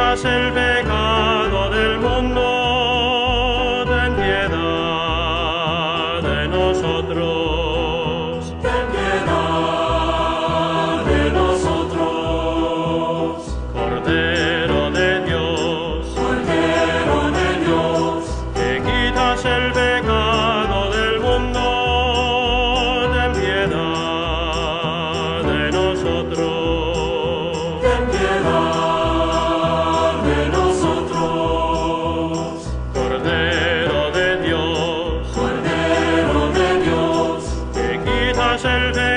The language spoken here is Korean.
가 셀배가 el